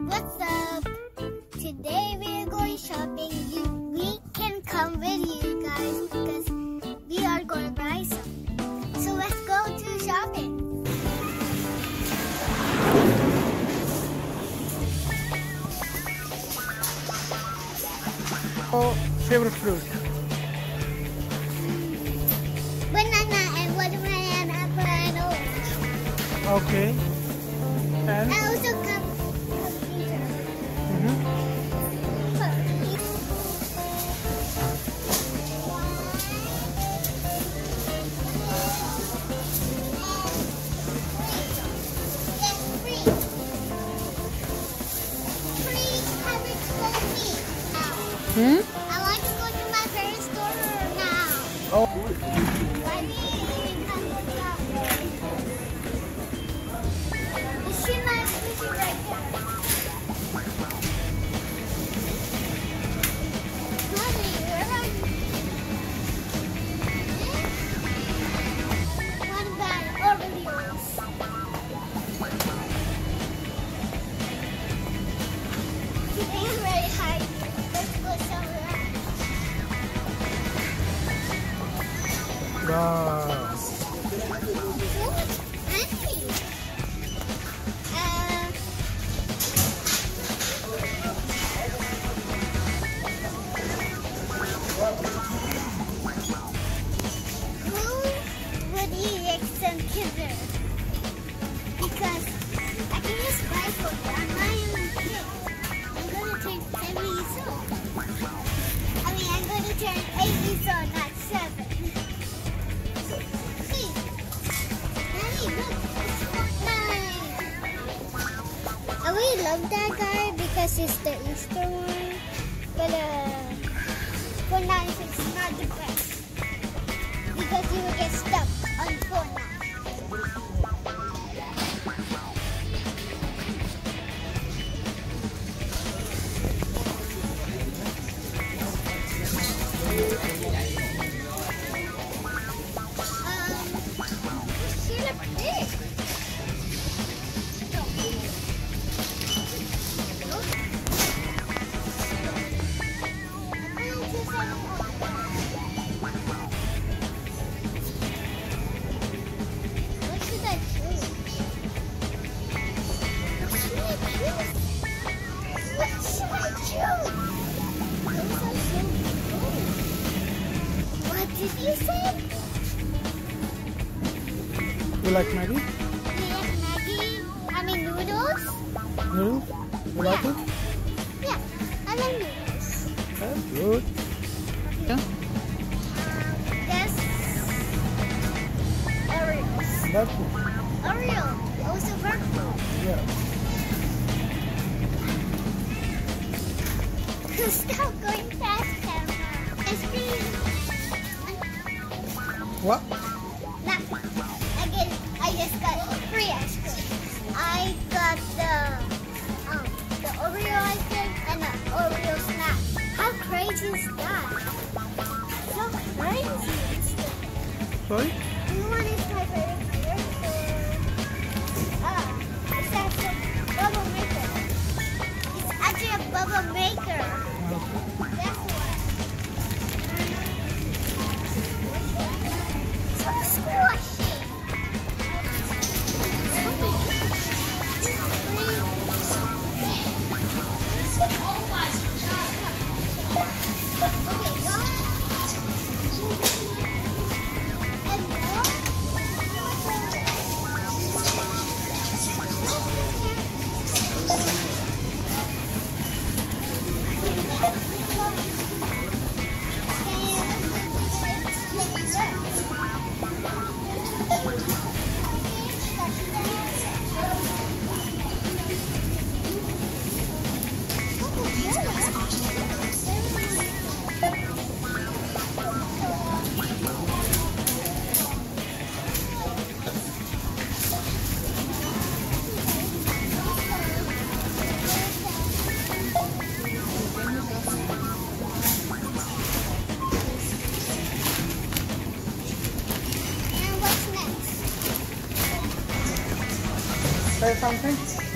What's up? Today we are going shopping. You, we can come with you guys because we are going to buy some. So let's go to shopping. Oh, favorite fruit? Banana and watermelon, apple and orange. Okay. And? I also come. Hmm? I want to go to my parents' store now. Oh, Because I can just buy for love that guy because he's the Easter one. But uh, You like Maggi? Like Maggi? I mean noodles? No? You like it? Yeah, I like noodles. That's good. Yeah. Um, yes. Oreos. That's good. Oreo. Also purple. Yeah. Stop going fast, camera. Ice cream. What? Nah, I get. I just got free ice cream. I got the um the Oreo ice cream and the Oreo snack. How crazy is that? So crazy. Sorry? Say something?